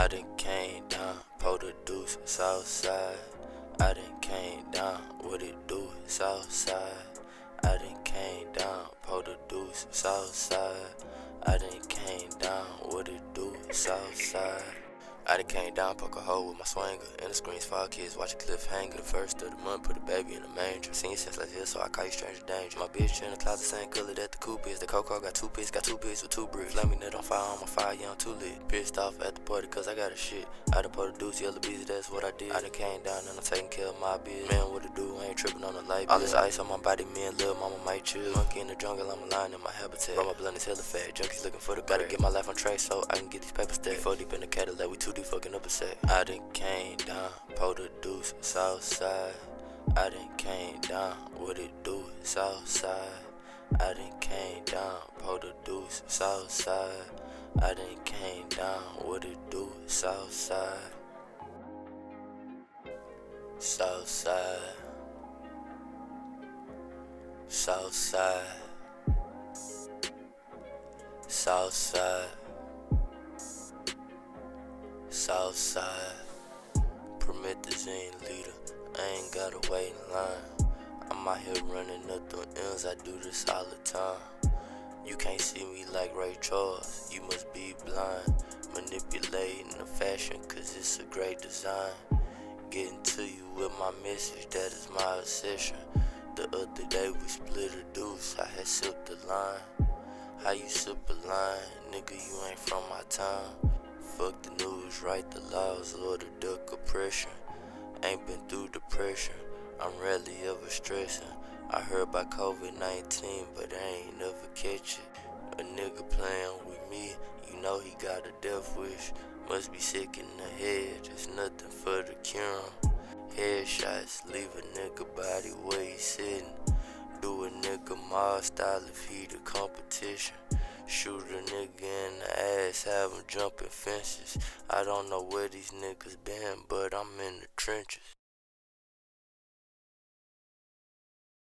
I done came down, po the deuce, south side. I done came down, what it do, south side. I done came down, po the deuce, south side. I done came down, what it do, south side. I done came down, poke a hole with my swanger. In the screens, five kids watch a cliffhanger. The first of the month, put a baby in a manger. Seen since last year, so I call you stranger danger. My bitch in the closet, same color that the coupe is. The Coco got two pits, got two bits with two bricks. Flaming it on fire on my fire, I'm too lit. Pissed off at the party, cause I got a shit. I done put a deuce, yellow bees, that's what I did. I done came down and I'm taking care of my bitch. Man, what to do, ain't tripping on the light. All this ice on my body, me and little mama might chill. Monkey in the jungle, I'm aligned in my habitat. But my blood is hella fat, junkies looking for the Gotta get my life on track so I can get these papers stacked. Four deep in the Cadillac, we too deep fucking up a set. I done came down, po the deuce, south side. I done came down, what it do, south side. I done came down, po the deuce, south side. I done came down, what it do, south side. South side. South side. South side. South side. Promethazine leader. I ain't gotta wait in line. I'm out here running up the ends. I do this all the time. You can't see me like Ray Charles. You must be blind. Manipulating the fashion, cause it's a great design. Getting to you with my message, that is my obsession. The other day we split a deuce, I had sipped the line. How you sip a line, nigga, you ain't from my time. Fuck the news, write the laws, or the duck oppression. Ain't been through depression, I'm rarely ever stressing. I heard about COVID 19, but I ain't never catch it. A nigga playing with me, you know he got a death wish. Must be sick in the head, there's nothing for the cure. Headshots, leave a nigga body where he sitting. Do a nigga mob style if he the competition. Shoot a nigga in the ass, have him jumping fences. I don't know where these niggas been, but I'm in the trenches.